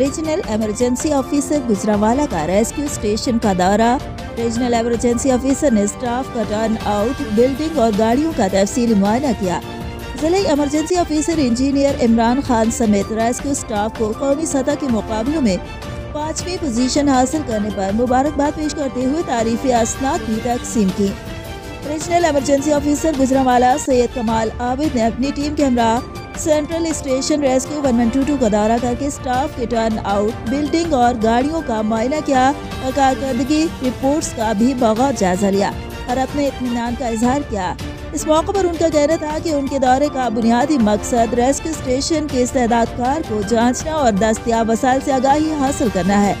Regional emergency officer Gujranwala का rescue station का दौरा रीजनल इमरजेंसी ऑफिसर ने स्टाफ का टर्न आउट बिल्डिंग और गाड़ियों का तफसीली मुआयना किया ज़िले emergency officer engineer Imran Khan समेत रेस्क्यू स्टाफ को कौमी सतह के मुकाबलों में पाँचवीं पोजीशन हासिल करने पर मुबारकबाद पेश करते हुए तारीफी असनाद भी तकसीम की। Regional emergency officer Gujranwala Syed Kamal Abid ने अपनी टीम के हमरा central station rescue one one two two का दौरा करके स्टाफ के टर्न आउट बिल्डिंग और गाड़ियों का मुआयना किया और कारकर्दगी रिपोर्ट्स का भी बगौर जायजा लिया। और अपने इतमान का इजहार किया। इस मौके पर उनका कहना था कि उनके दौरे का बुनियादी मकसद रेस्क्यू स्टेशन के इस्तेदादकार को जांचना और दस्तियाब वसाइल से आगाही हासिल करना है।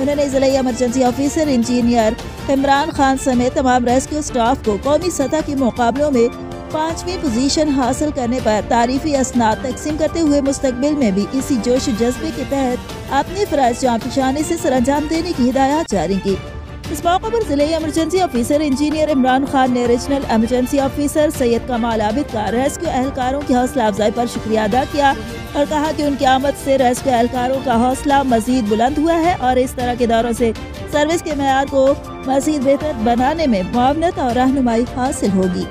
उन्होंने ज़िले emergency officer engineer Imran Khan समेत तमाम रेस्क्यू स्टाफ को कौमी सतह के मुकाबलों में पाँचवीं पोजीशन हासिल करने पर तारीफी असनाद तकसीम करते हुए मुस्तबिल में भी इसी जोश जज्बे के तहत अपने फराज जान से सर अंजाम देने की हिदायत जारी की। इस मौके पर ज़िले emergency officer engineer Imran Khan ने regional emergency officer Syed Kamal Abid का रेस्क्यू एहलकारों की हौसला अफजाई पर शुक्रिया अदा किया और कहा कि उनकी आमद से रेस्क्यू एहलकारों का हौसला मजीद बुलंद हुआ है और इस तरह के दौरों से सर्विस के मैार को मजीद बेहतर बनाने में मुआवनत और रहनुमाई हासिल होगी।